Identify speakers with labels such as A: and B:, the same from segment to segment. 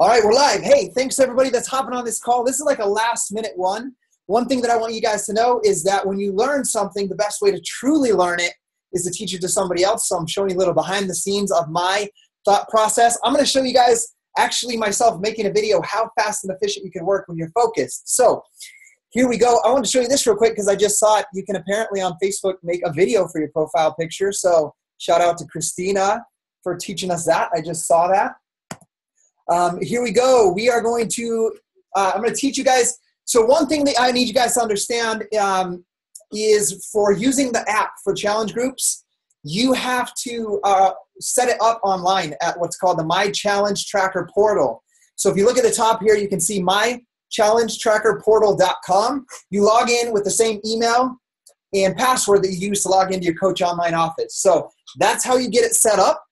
A: All right, we're live. Hey, thanks everybody that's hopping on this call. This is like a last minute one. One thing that I want you guys to know is that when you learn something, the best way to truly learn it is to teach it to somebody else. So I'm showing you a little behind the scenes of my thought process. I'm going to show you guys actually myself making a video how fast and efficient you can work when you're focused. So here we go. I want to show you this real quick because I just saw it. You can apparently on Facebook make a video for your profile picture. So shout out to Christina for teaching us that. I just saw that. Um, here we go. We are going to, uh, I'm going to teach you guys. So, one thing that I need you guys to understand um, is for using the app for challenge groups, you have to uh, set it up online at what's called the My Challenge Tracker portal. So, if you look at the top here, you can see My mychallengetrackerportal.com. You log in with the same email and password that you use to log into your coach online office. So, that's how you get it set up.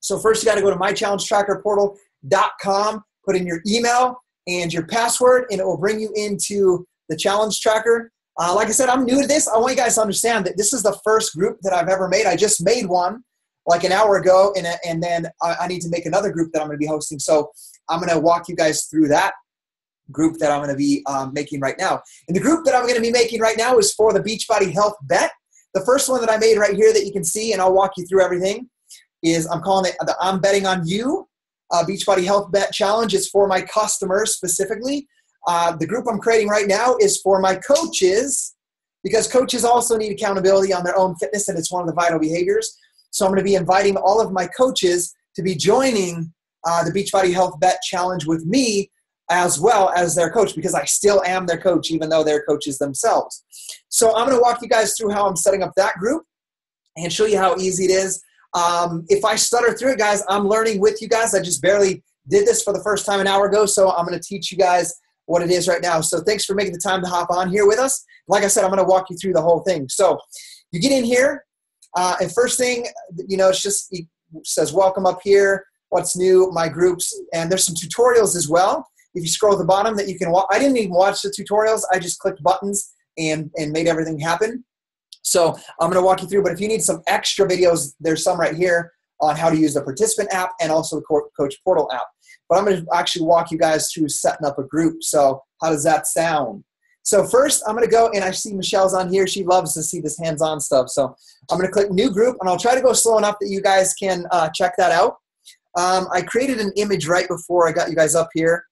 A: So, first, you got to go to My Challenge Tracker Portal com. Put in your email and your password, and it will bring you into the challenge tracker. Uh, like I said, I'm new to this. I want you guys to understand that this is the first group that I've ever made. I just made one like an hour ago, and, and then I, I need to make another group that I'm going to be hosting. So I'm going to walk you guys through that group that I'm going to be um, making right now. And the group that I'm going to be making right now is for the Beachbody Health Bet. The first one that I made right here that you can see, and I'll walk you through everything, is I'm calling it the I'm Betting on You uh, Beachbody Health Bet Challenge is for my customers specifically. Uh, the group I'm creating right now is for my coaches because coaches also need accountability on their own fitness and it's one of the vital behaviors. So I'm going to be inviting all of my coaches to be joining uh, the Beachbody Health Bet Challenge with me as well as their coach because I still am their coach even though they're coaches themselves. So I'm going to walk you guys through how I'm setting up that group and show you how easy it is. Um, if I stutter through it, guys, I'm learning with you guys. I just barely did this for the first time an hour ago, so I'm going to teach you guys what it is right now. So thanks for making the time to hop on here with us. Like I said, I'm going to walk you through the whole thing. So you get in here, uh, and first thing, you know, it's just it says welcome up here. What's new? My groups, and there's some tutorials as well. If you scroll to the bottom, that you can watch. I didn't even watch the tutorials. I just clicked buttons and and made everything happen. So I'm going to walk you through, but if you need some extra videos, there's some right here on how to use the participant app and also the coach portal app. But I'm going to actually walk you guys through setting up a group. So how does that sound? So first, I'm going to go, and I see Michelle's on here. She loves to see this hands-on stuff. So I'm going to click New Group, and I'll try to go slow enough that you guys can uh, check that out. Um, I created an image right before I got you guys up here.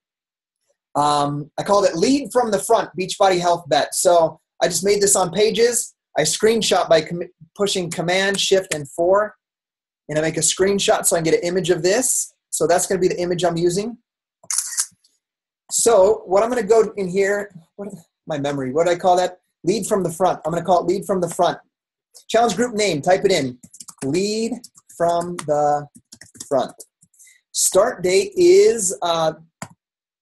A: Um, I called it Lead from the Front Beachbody Health Bet. So I just made this on Pages. I screenshot by com- pushing Command, Shift, and 4. And I make a screenshot so I can get an image of this. So that's going to be the image I'm using. So what I'm going to go in here, what, my memory, what do I call that? Lead from the front. I'm going to call it lead from the front. Challenge group name, type it in. Lead from the front. Start date is uh,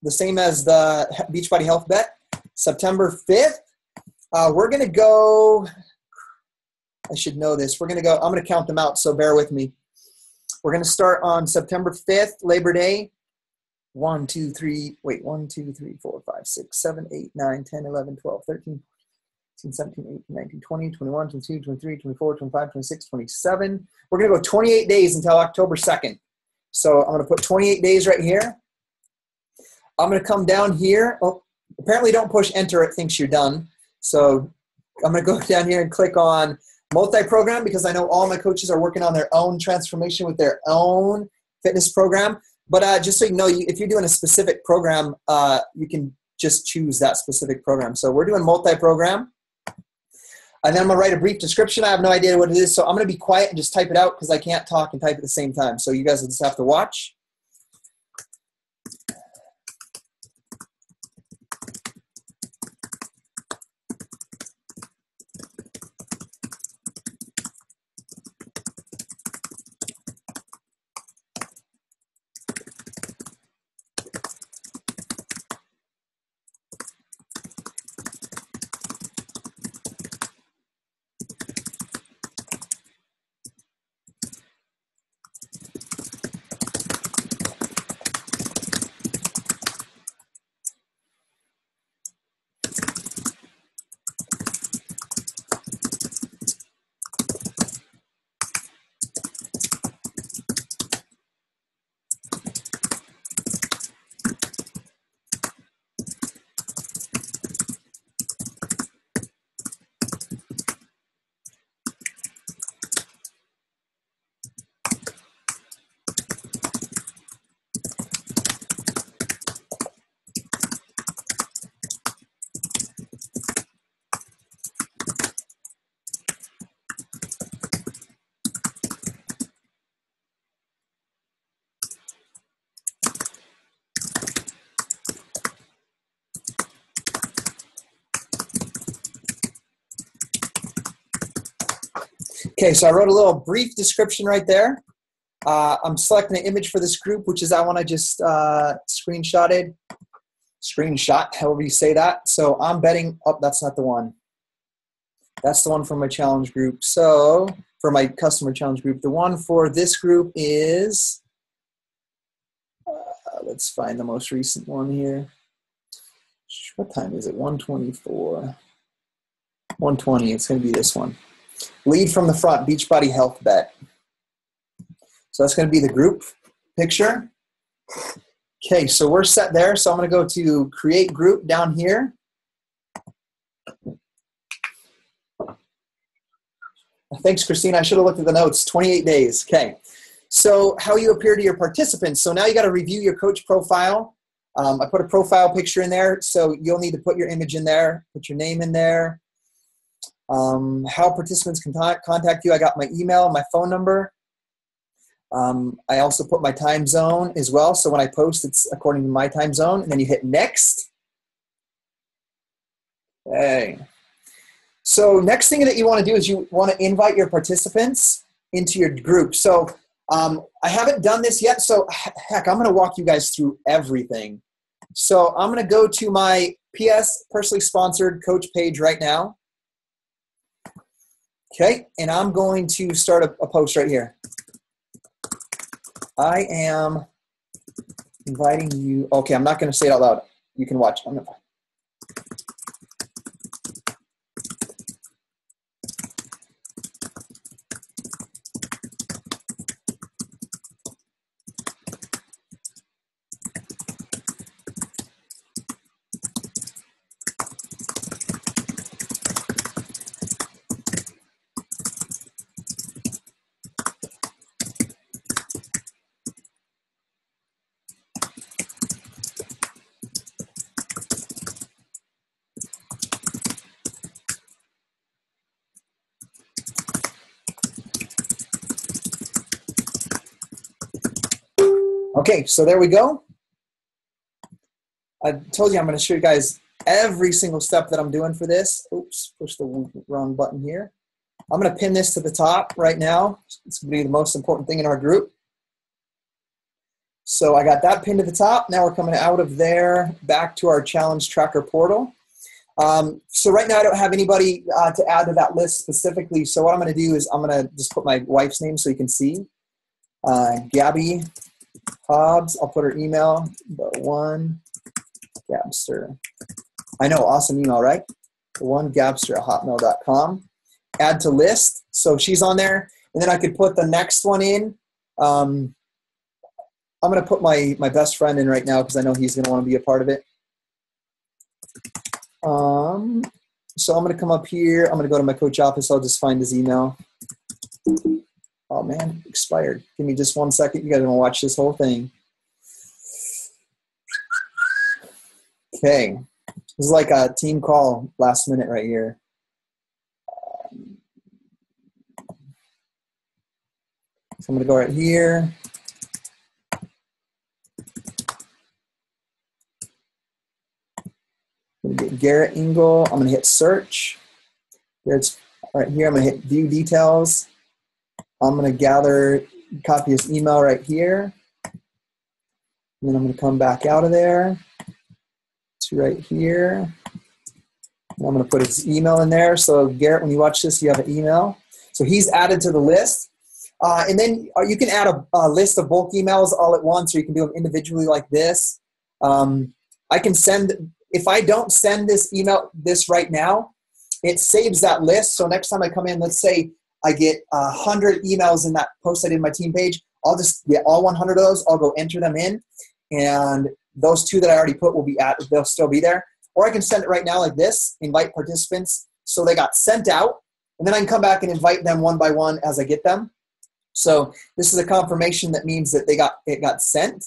A: the same as the Beachbody Health Bet, September 5th uh, we're going to go, I should know this. We're going to go, I'm going to count them out, so bear with me. We're going to start on September 5th, Labor Day. 1, 2, 3, wait, 1, 2, 3, 4, 5, 6, 7, 8, 9, 10, 11, 12, 13, 14, 17, 18, 19, 20, 21, 22, 23, 24, 25, 26, 27. We're going to go 28 days until October 2nd. So I'm going to put 28 days right here. I'm going to come down here. Oh, apparently don't push enter. It thinks you're done. So I'm going to go down here and click on multi-program because I know all my coaches are working on their own transformation with their own fitness program. But uh, just so you know, if you're doing a specific program, uh, you can just choose that specific program. So we're doing multi-program. And then I'm gonna write a brief description. I have no idea what it is, so I'm gonna be quiet and just type it out because I can't talk and type at the same time. So you guys will just have to watch. Okay, so I wrote a little brief description right there. Uh, I'm selecting an image for this group, which is that one I just uh, screenshotted. Screenshot, however you say that. So I'm betting, oh, that's not the one. That's the one for my challenge group. So for my customer challenge group, the one for this group is, uh, let's find the most recent one here. What time is it? 124. 120, it's going to be this one. Lead from the front, Beachbody Health Bet. So that's going to be the group picture. Okay, so we're set there. So I'm going to go to create group down here. Thanks, Christine. I should have looked at the notes. 28 days. Okay. So how you appear to your participants. So now you got to review your coach profile. Um, I put a profile picture in there, so you'll need to put your image in there, put your name in there. Um, how participants can contact you. I got my email, my phone number. Um, I also put my time zone as well. So when I post, it's according to my time zone. And then you hit next. Okay. So next thing that you want to do is you want to invite your participants into your group. So um, I haven't done this yet. So heck, I'm going to walk you guys through everything. So I'm going to go to my PS personally sponsored coach page right now. Okay, and I'm going to start a, a post right here. I am inviting you. Okay, I'm not going to say it out loud. You can watch. I'm going Okay, so there we go. I told you I'm going to show you guys every single step that I'm doing for this. Oops, push the wrong button here. I'm going to pin this to the top right now. It's going to be the most important thing in our group. So I got that pinned to the top. Now we're coming out of there back to our challenge tracker portal. Um, so right now I don't have anybody uh, to add to that list specifically. So what I'm going to do is I'm going to just put my wife's name so you can see. Uh, Gabby Hobbs. I'll put her email, the one Gabster. I know, awesome email, right? The one Gabster at hotmail.com. Add to list. So she's on there. And then I could put the next one in. Um, I'm going to put my, my best friend in right now because I know he's going to want to be a part of it. Um, so I'm going to come up here. I'm going to go to my coach office. I'll just find his email. Oh man, expired. Give me just one second. You guys want to watch this whole thing. Okay. This is like a team call last minute right here. So I'm going to go right here. I'm going to get Garrett Engel. I'm going to hit search. Garrett's right here. I'm going to hit view details. I'm going to gather, copy his email right here. And then I'm going to come back out of there to right here. And I'm going to put his email in there. So Garrett, when you watch this, you have an email. So he's added to the list. Uh, and then uh, you can add a, a, list of bulk emails all at once, or you can do them individually like this. Um, I can send, if I don't send this email, this right now, it saves that list. So next time I come in, let's say I get a hundred emails in that post I did my team page. I'll just get all 100 of those. I'll go enter them in, and those two that I already put will be at. They'll still be there. Or I can send it right now like this. Invite participants so they got sent out, and then I can come back and invite them one by one as I get them. So this is a confirmation that means that they got it got sent.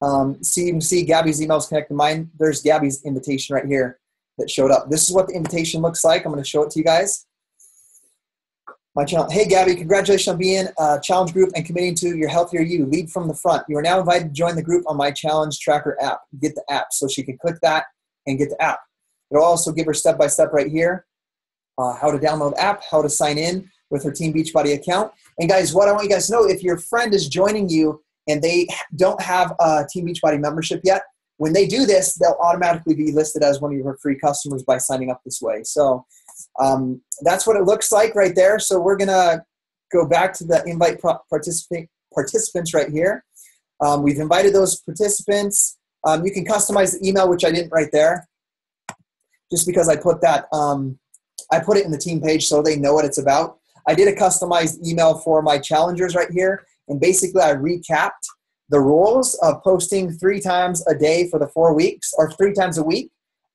A: Um, so you can see Gabby's emails connected to mine. There's Gabby's invitation right here that showed up. This is what the invitation looks like. I'm going to show it to you guys my challenge. Hey, Gabby, congratulations on being a challenge group and committing to your healthier you. Lead from the front. You are now invited to join the group on my challenge tracker app. Get the app. So she can click that and get the app. It'll also give her step by step right here uh, how to download app, how to sign in. with her Team Beachbody account. And guys, what I want you guys to know, if your friend is joining you and they don't have a Team Beachbody membership yet, when they do this, they'll automatically be listed as one of your free customers by signing up this way. So um, that's what it looks like right there. So we're gonna go back to the invite participant participants right here. Um, we've invited those participants. Um, you can customize the email, which I didn't right there, just because I put that. Um, I put it in the team page so they know what it's about. I did a customized email for my challengers right here, and basically I recapped the rules of posting three times a day for the four weeks, or three times a week,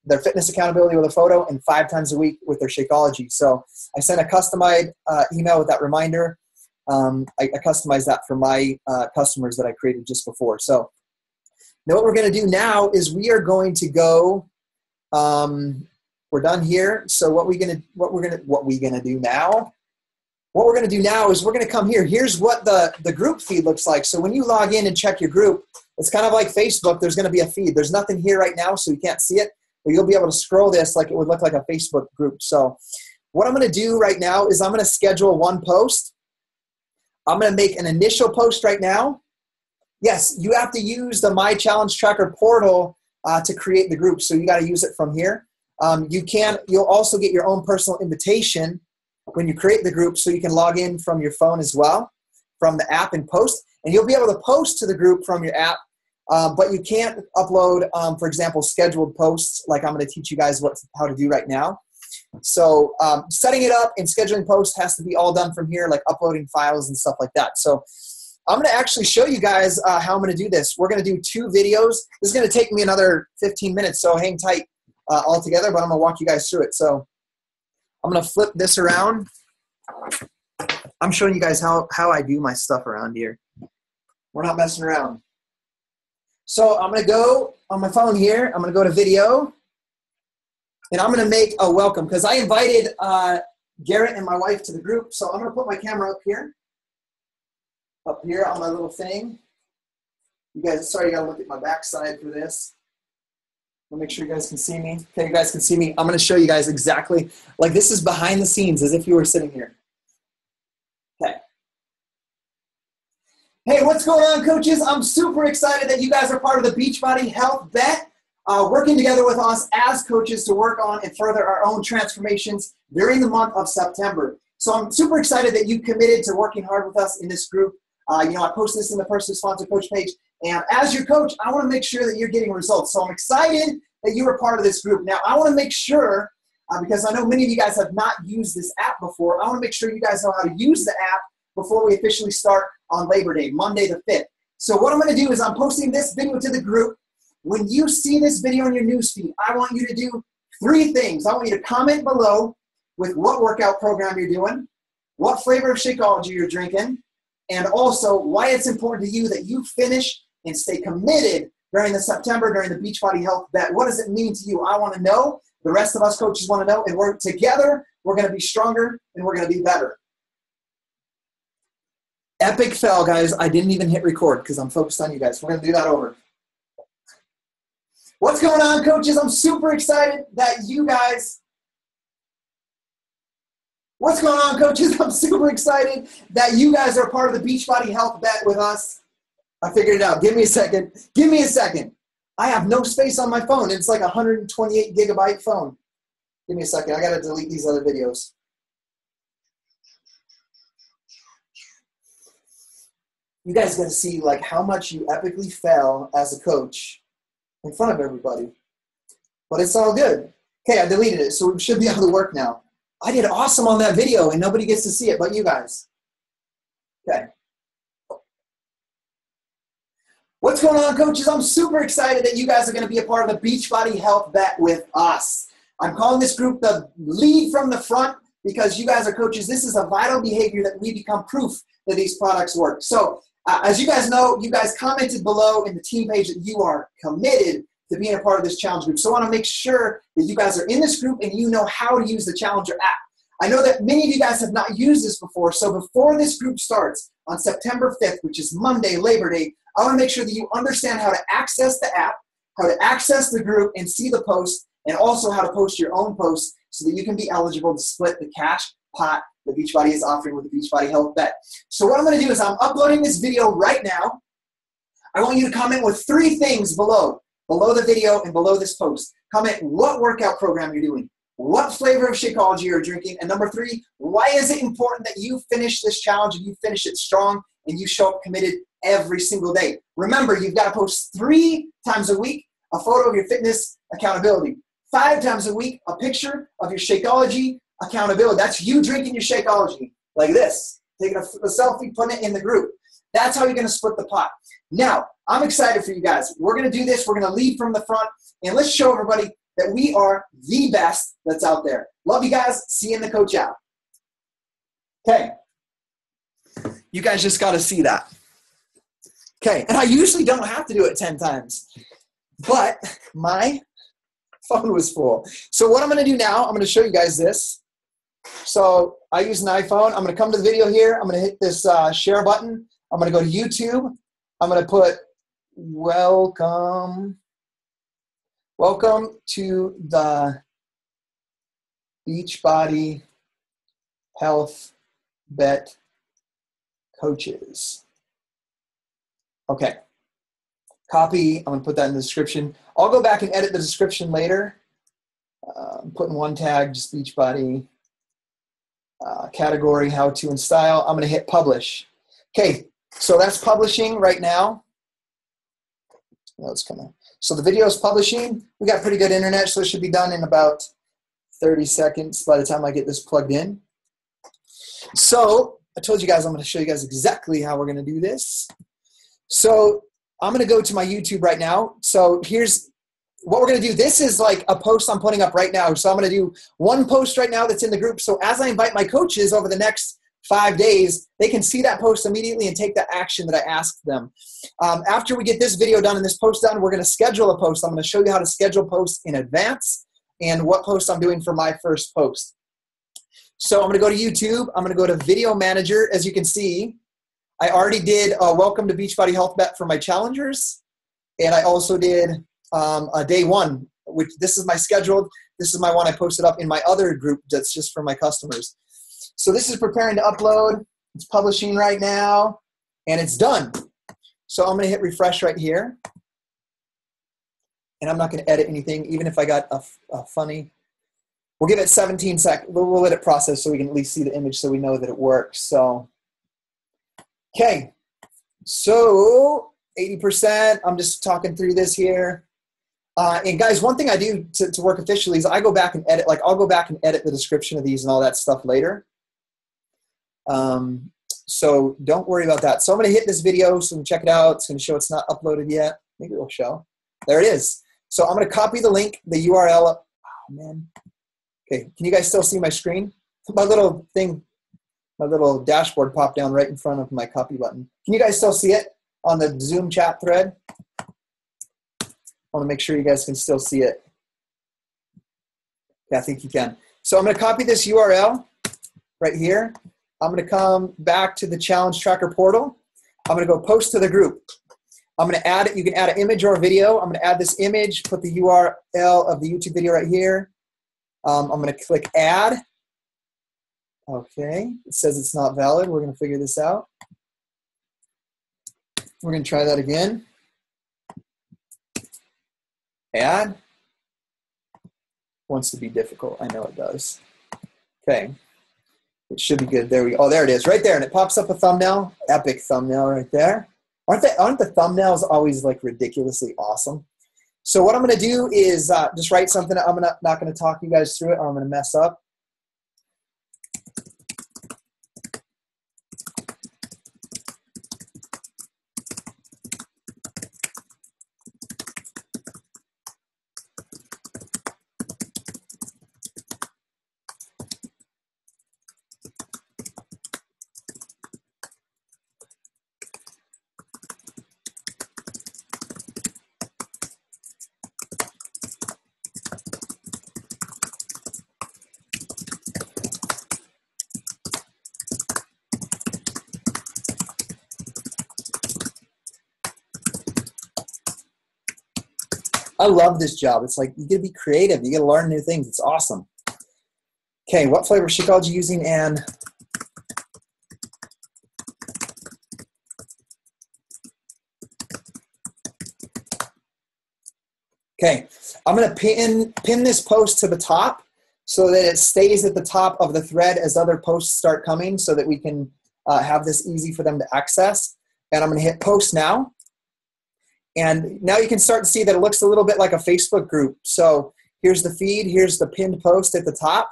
A: their fitness accountability with a photo, and five times a week with their Shakeology. So I sent a customized uh, email with that reminder. Um, I, I, customized that for my uh, customers that I created just before. So now what we're going to do now is we are going to go. Um, we're done here. So what we're gonna what we're gonna what we're gonna do now what we're going to do now is we're going to come here. Here's what the, the group feed looks like. So when you log in and check your group, it's kind of like Facebook. There's going to be a feed. There's nothing here right now, so you can't see it, you'll be able to scroll this like it would look like a Facebook group. So what I'm going to do right now is I'm going to schedule one post. I'm going to make an initial post right now. Yes, you have to use the My Challenge Tracker portal uh, to create the group, so you got to use it from here. Um, you can. You'll also get your own personal invitation when you create the group so you can log in from your phone as well from the app and post and you'll be able to post to the group from your app um, but you can't upload um, for example scheduled posts like i'm going to teach you guys what how to do right now so um, setting it up and scheduling posts has to be all done from here like uploading files and stuff like that so i'm going to actually show you guys uh, how i'm going to do this we're going to do two videos this is going to take me another 15 minutes so hang tight uh, all together but i'm going to walk you guys through it so I'm gonna flip this around. I'm showing you guys how, how I do my stuff around here. We're not messing around. So I'm gonna go on my phone here, I'm gonna go to video, and I'm gonna make a welcome because I invited uh, Garrett and my wife to the group. So I'm gonna put my camera up here, up here on my little thing. You guys, sorry, you gotta look at my backside for this. I'll make sure you guys can see me. Okay, you guys can see me. I'm going to show you guys exactly, like this is behind the scenes as if you were sitting here. Okay. Hey, what's going on, coaches? I'm super excited that you guys are part of the Beachbody Health Bet, uh, working together with us as coaches to work on and further our own transformations during the month of September. So I'm super excited that you committed to working hard with us in this group. Uh, you know, I post this in the personal sponsor coach page. And as your coach, I want to make sure that you're getting results. So I'm excited that you are part of this group. Now, I want to make sure, uh, because I know many of you guys have not used this app before, I want to make sure you guys know how to use the app before we officially start on Labor Day, Monday the 5th. So what I'm going to do is I'm posting this video to the group. When you see this video in your newsfeed, I want you to do three things. I want you to comment below with what workout program you're doing, what flavor of Shakeology you're drinking, and also why it's important to you that you finish and stay committed during the September, during the Beachbody Health Bet. What does it mean to you? I want to know. The rest of us coaches want to know. And we're together, we're going to be stronger and we're going to be better. Epic fail, guys. I didn't even hit record because I'm focused on you guys. We're going to do that over. What's going on, coaches? I'm super excited that you guys. What's going on, coaches? I'm super excited that you guys are part of the Beachbody Health Bet with us. I figured it out. Give me a second. Give me a second. I have no space on my phone. It's like a 128 gigabyte phone. Give me a second. I got to delete these other videos. You guys going to see like how much you epically fail as a coach in front of everybody. But it's all good. Okay, I deleted it, so we should be able to work now. I did awesome on that video, and nobody gets to see it but you guys. Okay. What's going on, coaches? I'm super excited that you guys are going to be a part of the Beachbody Health Bet with us. I'm calling this group the lead from the front because you guys are coaches. This is a vital behavior that we become proof that these products work. So, uh, as you guys know, you guys commented below in the team page that you are committed to being a part of this challenge group. So, I want to make sure that you guys are in this group and you know how to use the Challenger app. I know that many of you guys have not used this before. So, before this group starts on September 5th, which is Monday, Labor Day, I want to make sure that you understand how to access the app, how to access the group and see the post, and also how to post your own posts so that you can be eligible to split the cash pot that Beachbody is offering with the Beachbody Health Bet. So what I'm going to do is I'm uploading this video right now. I want you to comment with three things below, below the video and below this post. Comment what workout program you're doing, what flavor of Shakeology you're drinking, and number three, why is it important that you finish this challenge and you finish it strong and you show up committed every single day. Remember, you've got to post three times a week a photo of your fitness accountability, five times a week a picture of your Shakeology accountability. That's you drinking your Shakeology like this, taking a, a selfie, putting it in the group. That's how you're going to split the pot. Now, I'm excited for you guys. We're going to do this. We're going to lead from the front, and let's show everybody that we are the best that's out there. Love you guys. See you in the coach out. Okay. You guys just got to see that. Okay, and I usually don't have to do it 10 times, but my phone was full. So what I'm gonna do now, I'm gonna show you guys this. So I use an iPhone. I'm gonna come to the video here. I'm gonna hit this uh, share button. I'm gonna go to YouTube. I'm gonna put welcome, welcome to the Beachbody Health Bet coaches. Okay. Copy, I'm gonna put that in the description. I'll go back and edit the description later. Uh, I'm putting one tag, just Beachbody, uh, category, how to and style. I'm gonna hit publish. Okay, so that's publishing right now. No, it's of, so the video is publishing. We got pretty good internet, so it should be done in about 30 seconds by the time I get this plugged in. So I told you guys I'm going to show you guys exactly how we're going to do this. So I'm going to go to my YouTube right now. So here's what we're going to do. This is like a post I'm putting up right now. So I'm going to do one post right now that's in the group. So as I invite my coaches over the next five days, they can see that post immediately and take the action that I asked them. Um, after we get this video done and this post done, we're going to schedule a post. I'm going to show you how to schedule posts in advance and what post I'm doing for my first post. So I'm going to go to YouTube. I'm going to go to Video Manager. As you can see, I already did a Welcome to Beachbody Health Bet for my challengers, and I also did um, day one, which this is my scheduled. This is my one I posted up in my other group that's just for my customers. So this is preparing to upload. It's publishing right now, and it's done. So I'm going to hit refresh right here. And I'm not going to edit anything, even if I got a, a funny We'll give it 17 seconds. We'll, we'll let it process so we can at least see the image so we know that it works. So, okay. So 80%, I'm just talking through this here. Uh, and guys, one thing I do to, to work efficiently is I go back and edit, like I'll go back and edit the description of these and all that stuff later. Um, so don't worry about that. So I'm going to hit this video, so check it out. It's going to show it's not uploaded yet. Maybe it'll show. There it is. So I'm going to copy the link, the URL. Oh, man. Okay, can you guys still see my screen? My little thing, my little dashboard popped down right in front of my copy button. Can you guys still see it on the Zoom chat thread? Want to make sure you guys can still see it. Yeah, I think you can. So I'm going to copy this URL right here. I'm going to come back to the challenge tracker portal. I'm going to go post to the group. I'm going to add it. You can add an image or a video. I'm going to add this image, put the URL of the YouTube video right here. Um, I'm going to click add. Okay, it says it's not valid. We're going to figure this out. We're going to try that again. Add. Wants to be difficult. I know it does. Okay. It should be good. There we. Oh, there it is, right there, and it pops up a thumbnail. Epic thumbnail right there. Aren't they? Aren't the thumbnails always like ridiculously awesome? So what I'm going to do is uh, just write something. I'm gonna, not going to talk you guys through it, I'm going to mess up. I love this job. It's like you get to be creative. You get to learn new things. It's awesome. Okay, what flavor Shakeology using and Okay, I'm gonna pin, pin this post to the top so that it stays at the top of the thread as other posts start coming so that we can uh, have this easy for them to access. And I'm gonna hit post now. And now you can start to see that it looks a little bit like a Facebook group. So here's the feed, here's the pinned post at the top.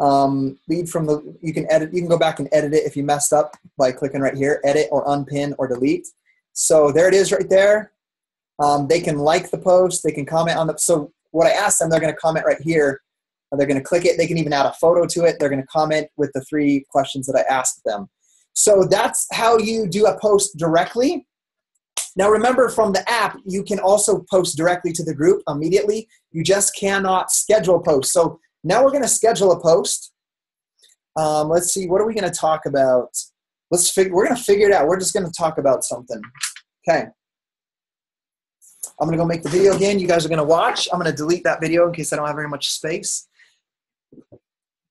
A: Um, lead from the, you can edit, you can go back and edit it if you messed up by clicking right here, edit or unpin or delete. So there it is right there. Um, they can like the post, they can comment on the, so what I asked them, they're gonna comment right here. They're gonna click it, they can even add a photo to it. They're gonna comment with the three questions that I asked them. So that's how you do a post directly. Now remember from the app, you can also post directly to the group immediately. You just cannot schedule posts. So now we're going to schedule a post. Um, let's see, what are we going to talk about? Let's figure, we're going to figure it out. We're just going to talk about something. Okay. I'm going to go make the video again. You guys are going to watch. I'm going to delete that video in case I don't have very much space.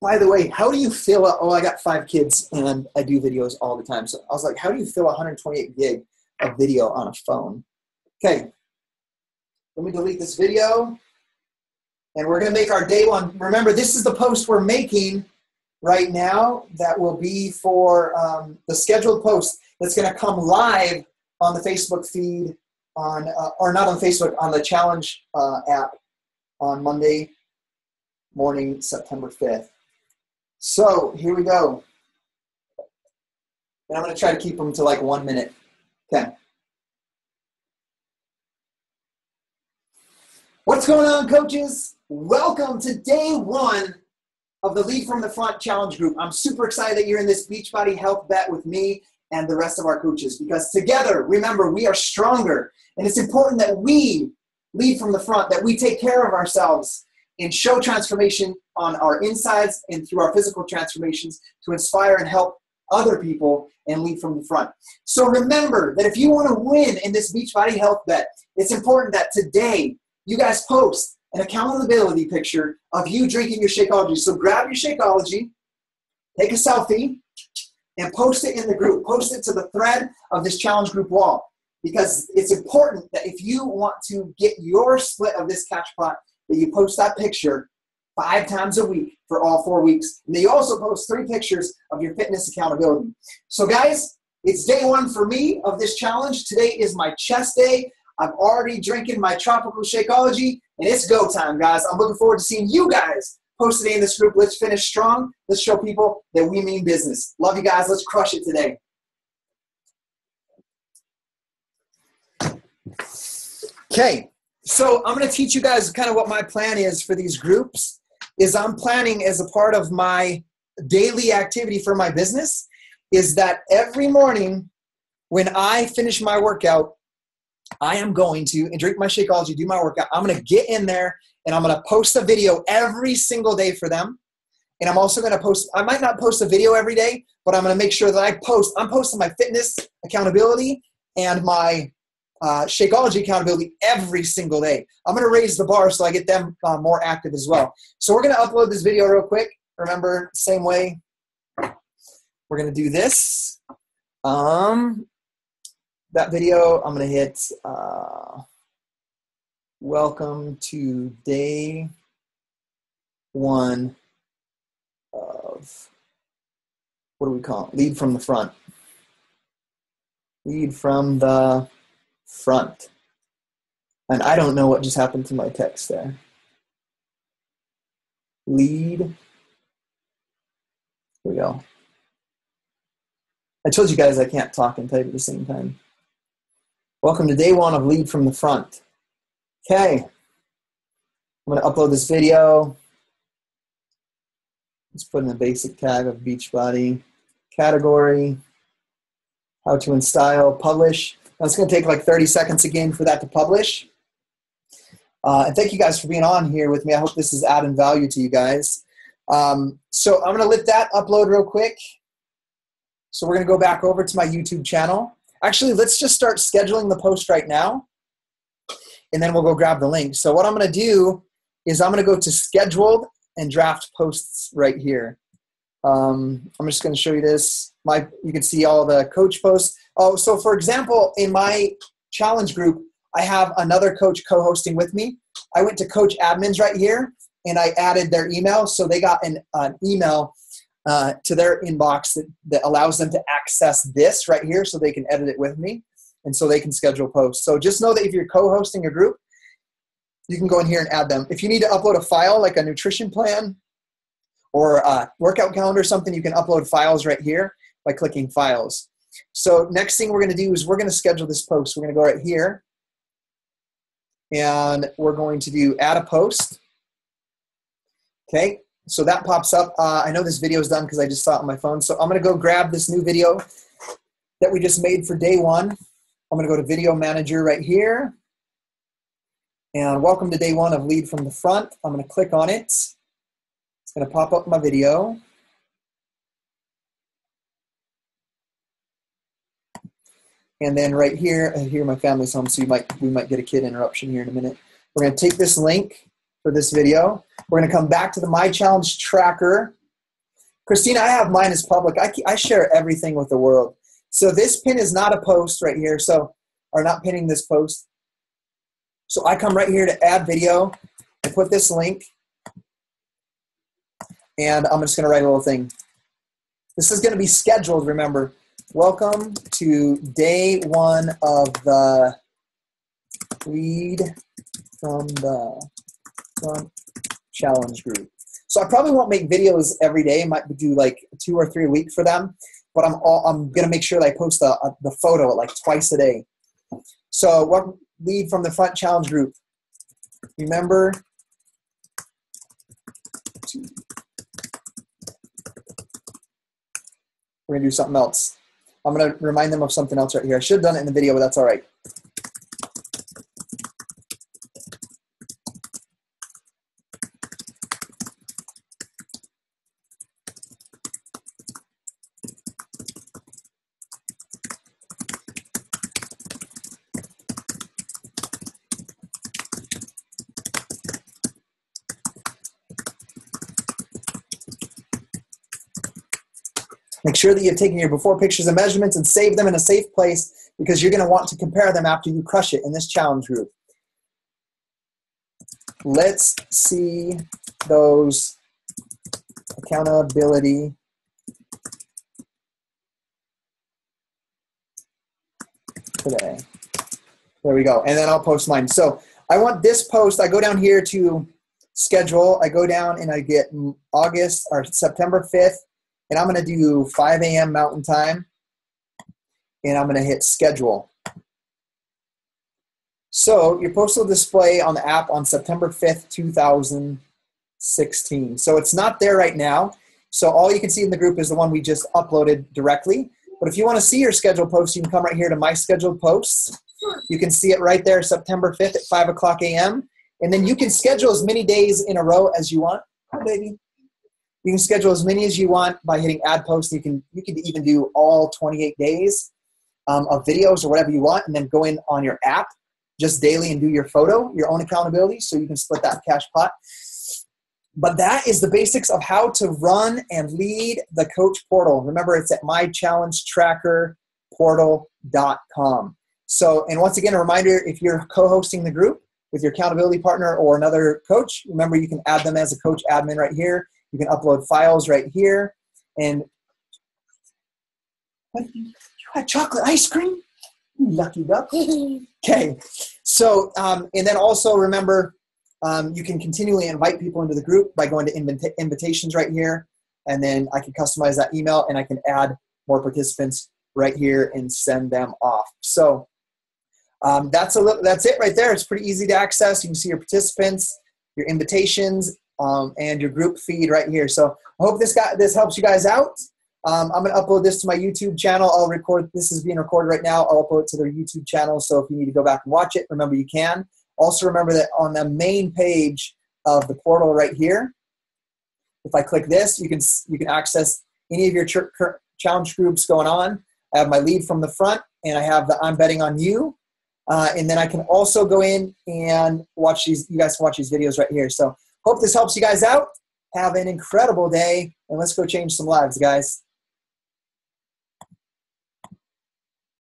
A: By the way, how do you fill up? Oh, I got five kids and I do videos all the time. So I was like, how do you fill 128 gig of video on a phone? Okay. Let me delete this video. And we're going to make our day one. Remember, this is the post we're making right now that will be for um, the scheduled post that's going to come live on the Facebook feed on, uh, or not on Facebook, on the challenge uh, app on Monday morning, September 5th. So here we go. And I'm going to try to keep them to like one minute. What's going on, coaches? Welcome to day one of the Lead from the Front Challenge Group. I'm super excited that you're in this Beachbody Health Bet with me and the rest of our coaches because together, remember, we are stronger. And it's important that we lead from the front, that we take care of ourselves and show transformation on our insides and through our physical transformations to inspire and help other people and lead from the front. So remember that if you want to win in this Beachbody Health Bet, it's important that today you guys post an accountability picture of you drinking your Shakeology. So grab your Shakeology, take a selfie, and post it in the group. Post it to the thread of this challenge group wall because it's important that if you want to get your split of this cash pot, that you post that picture five times a week for all four weeks. And then you also post three pictures of your fitness accountability. So, guys, it's day one for me of this challenge. Today is my chest day. I'm already drinking my tropical Shakeology, and it's go time, guys. I'm looking forward to seeing you guys post today in this group. Let's finish strong. Let's show people that we mean business. Love you guys. Let's crush it today. Okay, so I'm going to teach you guys kind of what my plan is for these groups. Is I'm planning as a part of my daily activity for my business is that every morning when I finish my workout, I am going to and drink my Shakeology, do my workout. I'm going to get in there and I'm going to post a video every single day for them. And I'm also going to post, I might not post a video every day, but I'm going to make sure that I post, I'm posting my fitness accountability and my uh, Shakeology accountability every single day. I'm going to raise the bar so I get them uh, more active as well. So we're going to upload this video real quick. Remember, same way. We're going to do this. Um, that video, I'm going to hit uh, welcome to day one of what do we call it? Lead from the front. Lead from the front. And I don't know what just happened to my text there. Lead. Here we go. I told you guys I can't talk and type at the same time. Welcome to day one of Lead from the Front. Okay. I'm going to upload this video. Let's put in the basic tag of Beachbody. Category. How to in style. Publish. Now it's going to take like 30 seconds again for that to publish. Uh, and thank you guys for being on here with me. I hope this is adding value to you guys. Um, so I'm going to let that upload real quick. So we're going to go back over to my YouTube channel. Actually, let's just start scheduling the post right now. And then we'll go grab the link. So what I'm going to do is I'm going to go to scheduled and draft posts right here. Um, I'm just going to show you this. My, you can see all the coach posts. Oh, so for example, in my challenge group, I have another coach co-hosting with me. I went to coach admins right here and I added their email. So they got an, an email uh, to their inbox that, that allows them to access this right here so they can edit it with me and so they can schedule posts. So just know that if you're co-hosting a group, you can go in here and add them. If you need to upload a file like a nutrition plan or a workout calendar or something, you can upload files right here by clicking files. So next thing we're going to do is we're going to schedule this post. We're going to go right here and we're going to do add a post. Okay, so that pops up. Uh, I know this video is done because I just saw it on my phone. So I'm going to go grab this new video that we just made for day one. I'm going to go to Video Manager right here. And welcome to day one of Lead from the Front. I'm going to click on it. It's going to pop up my video. And then right here, uh, here my family's home, so you might we might get a kid interruption here in a minute. We're to take this link for this video. We're to come back to the My Challenge tracker. Christina, I have mine as public. I, I share everything with the world. So this pin is not a post right here. So, or not pinning this post. So I come right here to add video. I put this link. And I'm just to write a little thing. This is to be scheduled, remember. Welcome to day one of the lead from the front challenge group. So I probably won't make videos every day. I might do like two or three a week for them, but I'm all, I'm gonna make sure that I post the uh, the photo like twice a day. So what lead from the front challenge group? Remember we're gonna do something else. I'm going to remind them of something else right here. I should have done it in the video, but that's all right. Make sure that you've taken your before pictures and measurements and saved them in a safe place because you're going to want to compare them after you crush it in this challenge group. Let's see those accountability today. There we go. And then I'll post mine. So I want this post. I go down here to schedule. I go down and I get August or September 5th and I'm going to do 5 a.m. Mountain Time, and I'm going to hit schedule. So your post will display on the app on September 5th, 2016. So it's not there right now. So all you can see in the group is the one we just uploaded directly. But if you want to see your scheduled post, you can come right here to my scheduled posts. You can see it right there, September 5th at 5 o'clock a.m. And then you can schedule as many days in a row as you want. Hi, baby. You can schedule as many as you want by hitting add post. You can you can even do all 28 days um, of videos or whatever you want, and then go in on your app just daily and do your photo, your own accountability, so you can split that cash pot. But that is the basics of how to run and lead the coach portal. Remember, it's at mychallengetrackerportal.com. So, and once again, a reminder if you're co hosting the group with your accountability partner or another coach, remember you can add them as a coach admin right here. You can upload files right here. And what, you had chocolate ice cream? Lucky duck. okay. So, um, and then also remember, um, you can continually invite people into the group by going to invita- invitations right here. And then I can customize that email and I can add more participants right here and send them off. So um, that's a little, that's it right there. It's pretty easy to access. You can see your participants, your invitations, um, and your group feed right here. So I hope this got this helps you guys out. Um, I'm to upload this to my YouTube channel. I'll record this is being recorded right now. I'll upload it to their YouTube channel. So if you need to go back and watch it, remember you can. Also remember that on the main page of the portal right here, if I click this, you can you can access any of your ch- challenge groups going on. I have my lead from the front, and I have the I'm betting on you. Uh, and then I can also go in and watch these. You guys can watch these videos right here. So Hope this helps you guys out. Have an incredible day, and let's go change some lives, guys.